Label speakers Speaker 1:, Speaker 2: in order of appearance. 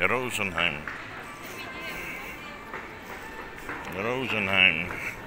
Speaker 1: Rosenheim. Rosenheim.